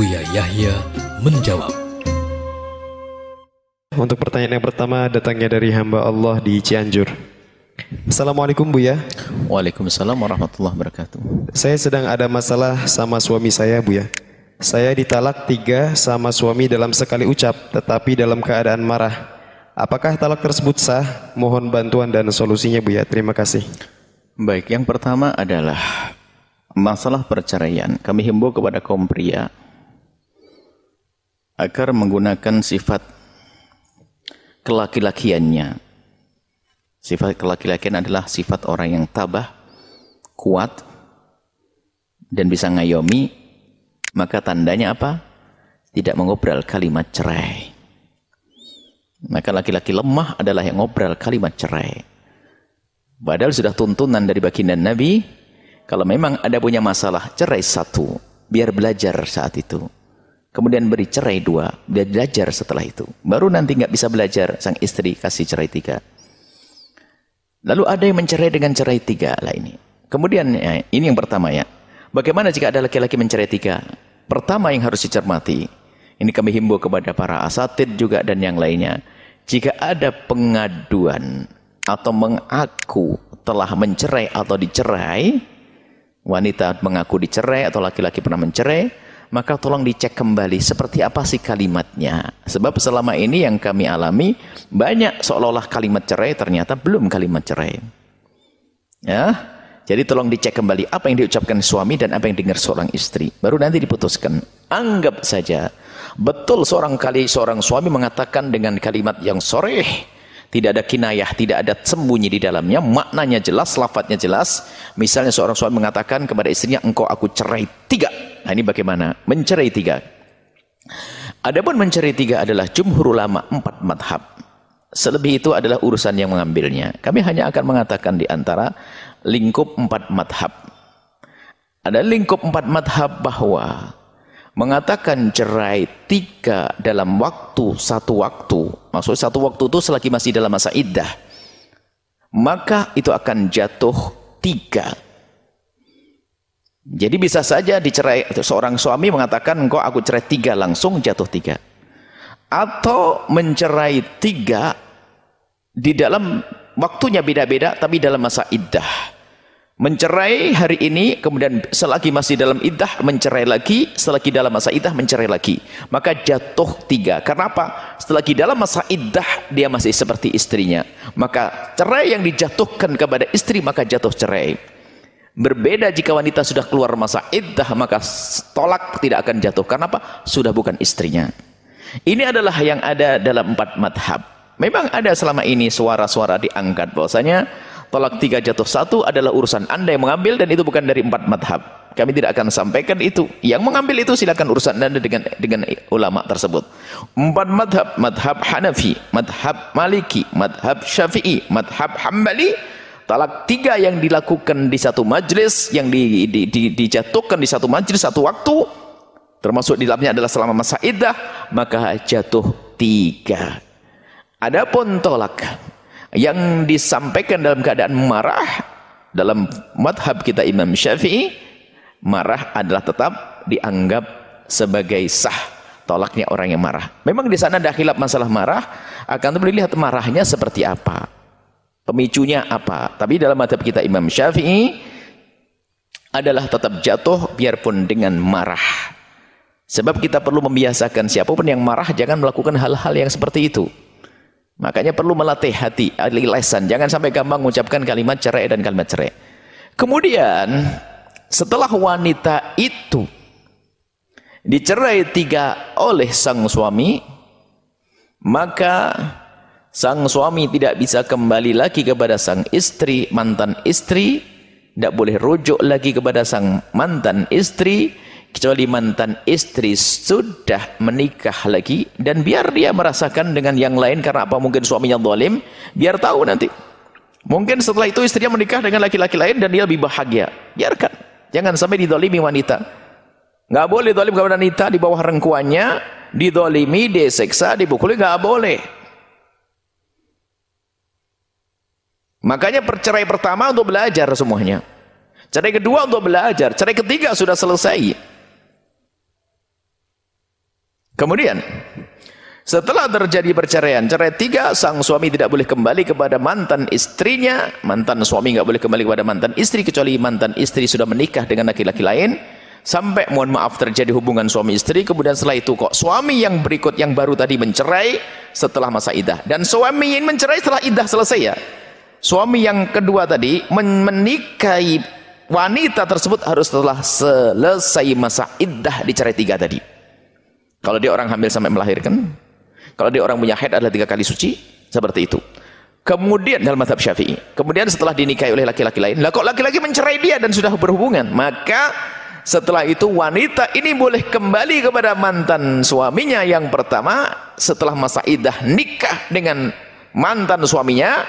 Buya Yahya menjawab. Untuk pertanyaan yang pertama datangnya dari hamba Allah di Cianjur. Assalamualaikum Buya. Waalaikumsalam warahmatullahi wabarakatuh. Saya sedang ada masalah sama suami saya Buya. Saya ditalak tiga sama suami dalam sekali ucap, tetapi dalam keadaan marah. Apakah talak tersebut sah? Mohon bantuan dan solusinya Buya. Terima kasih. Baik, yang pertama adalah masalah perceraian. Kami himbau kepada kaum pria agar menggunakan sifat kelaki-lakiannya. Sifat kelaki-lakian adalah sifat orang yang tabah, kuat, dan bisa ngayomi. Maka tandanya apa? Tidak mengobrol kalimat cerai. Maka laki-laki lemah adalah yang ngobrol kalimat cerai. Padahal sudah tuntunan dari baginda Nabi, kalau memang ada punya masalah, cerai satu, biar belajar saat itu. Kemudian beri cerai dua, biar belajar setelah itu. Baru nanti nggak bisa belajar, sang istri kasih cerai tiga. Lalu ada yang mencerai dengan cerai tiga lah ini. Kemudian ya, ini yang pertama ya. Bagaimana jika ada laki-laki mencerai tiga? Pertama yang harus dicermati, ini kami himbau kepada para asatid juga dan yang lainnya. Jika ada pengaduan atau mengaku telah mencerai atau dicerai, wanita mengaku dicerai atau laki-laki pernah mencerai, maka tolong dicek kembali seperti apa sih kalimatnya. Sebab selama ini yang kami alami, banyak seolah-olah kalimat cerai ternyata belum kalimat cerai. Ya, jadi tolong dicek kembali apa yang diucapkan suami dan apa yang dengar seorang istri. Baru nanti diputuskan. Anggap saja Betul seorang kali seorang suami mengatakan dengan kalimat yang soreh, tidak ada kinayah, tidak ada sembunyi di dalamnya, maknanya jelas, lafadznya jelas. Misalnya seorang suami mengatakan kepada istrinya, engkau aku cerai tiga. Nah ini bagaimana? Mencerai tiga. Adapun mencerai tiga adalah jumhur ulama empat madhab. Selebih itu adalah urusan yang mengambilnya. Kami hanya akan mengatakan di antara lingkup empat madhab. Ada lingkup empat madhab bahwa mengatakan cerai tiga dalam waktu satu waktu, maksud satu waktu itu selagi masih dalam masa iddah, maka itu akan jatuh tiga. Jadi bisa saja dicerai seorang suami mengatakan engkau aku cerai tiga langsung jatuh tiga. Atau mencerai tiga di dalam waktunya beda-beda tapi dalam masa iddah. Mencerai hari ini kemudian selagi masih dalam iddah mencerai lagi. Selagi dalam masa iddah mencerai lagi. Maka jatuh tiga. Karena apa? Selagi dalam masa iddah dia masih seperti istrinya. Maka cerai yang dijatuhkan kepada istri maka jatuh cerai berbeda jika wanita sudah keluar masa iddah maka tolak tidak akan jatuh karena apa sudah bukan istrinya ini adalah yang ada dalam empat madhab memang ada selama ini suara-suara diangkat bahwasanya Tolak tiga jatuh satu adalah urusan anda yang mengambil dan itu bukan dari empat madhab. Kami tidak akan sampaikan itu. Yang mengambil itu silakan urusan anda dengan dengan ulama tersebut. Empat madhab, madhab Hanafi, madhab Maliki, madhab Syafi'i, madhab Hambali. Talak tiga yang dilakukan di satu majlis, yang di, di, di, dijatuhkan di satu majlis satu waktu, termasuk di dalamnya adalah selama masa iddah, maka jatuh tiga. Adapun tolak yang disampaikan dalam keadaan marah dalam madhab kita Imam Syafi'i marah adalah tetap dianggap sebagai sah tolaknya orang yang marah memang di sana ada khilaf masalah marah akan tapi lihat marahnya seperti apa pemicunya apa tapi dalam madhab kita Imam Syafi'i adalah tetap jatuh biarpun dengan marah sebab kita perlu membiasakan siapa pun yang marah jangan melakukan hal-hal yang seperti itu Makanya perlu melatih hati, ahli. Jangan sampai gampang mengucapkan kalimat cerai dan kalimat cerai. Kemudian, setelah wanita itu dicerai tiga oleh sang suami, maka sang suami tidak bisa kembali lagi kepada sang istri, mantan istri, tidak boleh rujuk lagi kepada sang mantan istri, kecuali mantan istri sudah menikah lagi. Dan biar dia merasakan dengan yang lain karena apa? Mungkin suaminya zalim biar tahu nanti. Mungkin setelah itu istrinya menikah dengan laki-laki lain dan dia lebih bahagia. Biarkan. Jangan sampai didolimi wanita. Nggak boleh dolim kepada wanita di bawah rengkuannya. Didolimi, diseksa, dipukuli nggak boleh makanya percerai pertama untuk belajar semuanya cerai kedua untuk belajar cerai ketiga sudah selesai Kemudian setelah terjadi perceraian, cerai tiga, sang suami tidak boleh kembali kepada mantan istrinya. Mantan suami nggak boleh kembali kepada mantan istri kecuali mantan istri sudah menikah dengan laki-laki lain. Sampai mohon maaf terjadi hubungan suami istri. Kemudian setelah itu kok suami yang berikut yang baru tadi mencerai setelah masa idah. Dan suami yang mencerai setelah idah selesai ya. Suami yang kedua tadi menikahi wanita tersebut harus setelah selesai masa iddah dicerai tiga tadi. Kalau dia orang hamil sampai melahirkan, kalau dia orang punya haid adalah tiga kali suci, seperti itu. Kemudian dalam madhab syafi'i, kemudian setelah dinikahi oleh laki-laki lain, lah kok laki-laki mencerai dia dan sudah berhubungan, maka setelah itu wanita ini boleh kembali kepada mantan suaminya yang pertama setelah masa idah nikah dengan mantan suaminya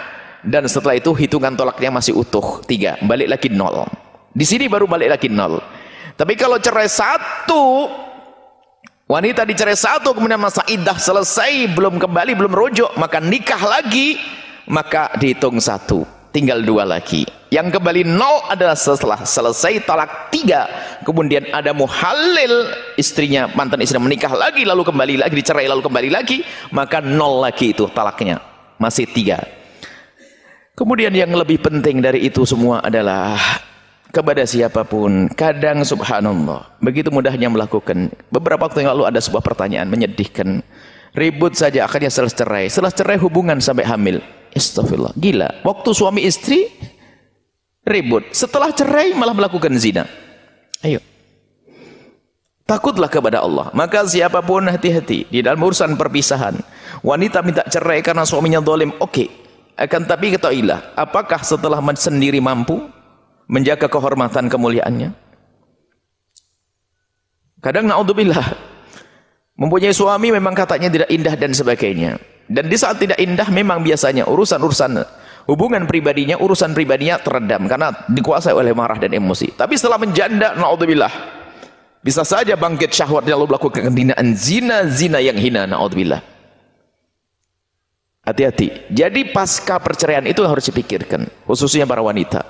dan setelah itu hitungan tolaknya masih utuh. Tiga balik lagi nol. Di sini baru balik lagi nol. Tapi kalau cerai satu Wanita dicerai satu kemudian masa idah selesai belum kembali belum rujuk maka nikah lagi maka dihitung satu. Tinggal dua lagi. Yang kembali nol adalah setelah selesai talak tiga. Kemudian ada muhalil istrinya mantan istri menikah lagi lalu kembali lagi dicerai lalu kembali lagi maka nol lagi itu talaknya. Masih tiga kemudian yang lebih penting dari itu semua adalah kepada siapa pun kadang subhanallah begitu mudahnya melakukan. Beberapa waktu yang lalu ada sebuah pertanyaan menyedihkan. Ribut saja akhirnya selesai cerai setelah cerai hubungan sampai hamil. Astagfirullah gila. Waktu suami istri ribut. Setelah cerai malah melakukan zina. Ayo. Takutlah kepada Allah. Maka siapa pun hati-hati. Di dalam urusan perpisahan. Wanita minta cerai karena suaminya dolim oke. okay. Akan tapi ketahuilah apakah setelah sendiri mampu menjaga kehormatan kemuliaannya. Kadang naudzubillah mempunyai suami memang katanya tidak indah dan sebagainya. Dan di saat tidak indah memang biasanya urusan-urusan hubungan pribadinya, urusan pribadinya teredam karena dikuasai oleh marah dan emosi. Tapi setelah menjanda naudzubillah bisa saja bangkit syahwat lalu melakukan kehinaan zina, zina yang hina naudzubillah. Hati-hati. Jadi pasca perceraian itu harus dipikirkan, khususnya para wanita.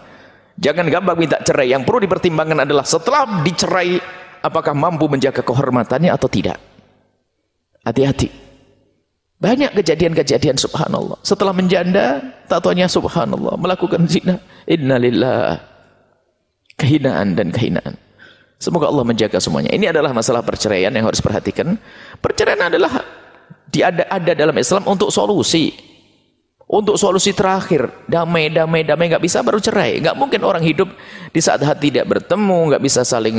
Jangan gampang minta cerai. Yang perlu dipertimbangkan adalah setelah dicerai, apakah mampu menjaga kehormatannya atau tidak. Hati-hati. Banyak kejadian-kejadian subhanallah. Setelah menjanda, tatonya subhanallah. Melakukan zina. Innalillah. Kehinaan dan kehinaan. Semoga Allah menjaga semuanya. Ini adalah masalah perceraian yang harus perhatikan. Perceraian adalah diada ada dalam Islam untuk solusi. Untuk solusi terakhir damai damai damai nggak bisa baru cerai. Nggak mungkin orang hidup di saat hati tidak bertemu nggak bisa saling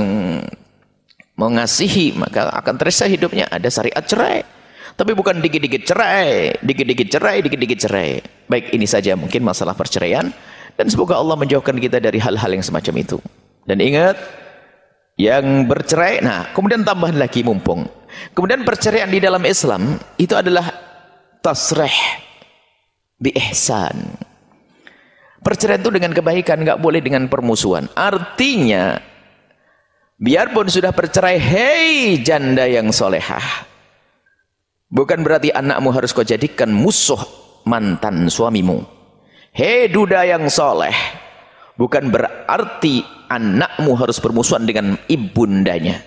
mengasihi maka akan terasa hidupnya. Ada syariat cerai. Tapi bukan dikit-dikit cerai dikit-dikit cerai dikit-dikit cerai. Baik ini saja mungkin masalah perceraian. Dan semoga Allah menjauhkan kita dari hal-hal yang semacam itu. Dan ingat yang bercerai nah kemudian tambahan lagi mumpung kemudian perceraian di dalam Islam itu adalah tasreh ihsan. Perceraian itu dengan kebaikan, nggak boleh dengan permusuhan. Artinya, biarpun sudah bercerai, hei janda yang solehah. Bukan berarti anakmu harus kau jadikan musuh mantan suamimu. Hei duda yang soleh. Bukan berarti anakmu harus bermusuhan dengan ibundanya.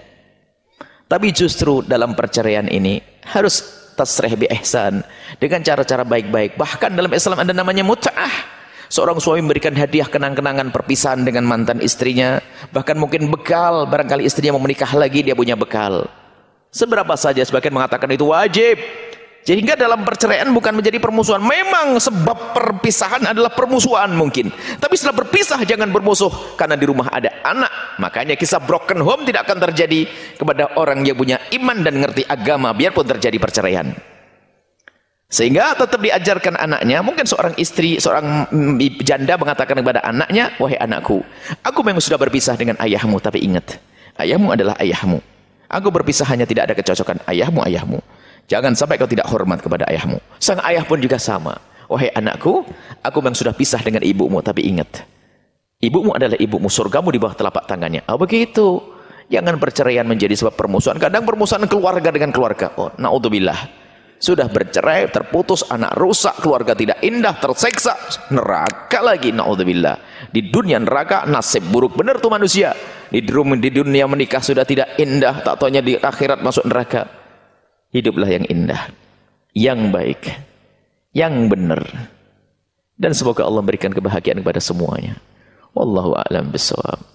Tapi justru dalam perceraian ini harus tasrih bi ihsan dengan cara-cara baik-baik. Bahkan dalam Islam ada namanya mut'ah. Seorang suami memberikan hadiah kenang-kenangan perpisahan dengan mantan istrinya, bahkan mungkin bekal, barangkali istrinya mau menikah lagi dia punya bekal. Seberapa saja sebagian mengatakan itu wajib. Sehingga dalam perceraian bukan menjadi permusuhan. Memang sebab perpisahan adalah permusuhan mungkin. Tapi setelah berpisah jangan bermusuh. Karena di rumah ada anak. Makanya kisah broken home tidak akan terjadi kepada orang yang punya iman dan ngerti agama. Biarpun terjadi perceraian. Sehingga tetap diajarkan anaknya. Mungkin seorang istri, seorang janda mengatakan kepada anaknya. Wahai anakku, aku memang sudah berpisah dengan ayahmu. Tapi ingat, ayahmu adalah ayahmu. Aku berpisah hanya tidak ada kecocokan ayahmu, ayahmu. Jangan sampai kau tidak hormat kepada ayahmu. Sang ayah pun juga sama. Wahai anakku, aku memang sudah pisah dengan ibumu, tapi ingat. Ibumu adalah ibumu, surgamu di bawah telapak tangannya. Oh begitu. Jangan perceraian menjadi sebab permusuhan. Kadang permusuhan keluarga dengan keluarga. Oh, na'udzubillah. Sudah bercerai, terputus, anak rusak, keluarga tidak indah, terseksa. Neraka lagi, na'udzubillah. Di dunia neraka, nasib buruk. Benar tuh manusia. Di dunia menikah sudah tidak indah, tak taunya di akhirat masuk neraka. Hiduplah yang indah, yang baik, yang benar. Dan semoga Allah memberikan kebahagiaan kepada semuanya. Wallahu a'lam bishawab.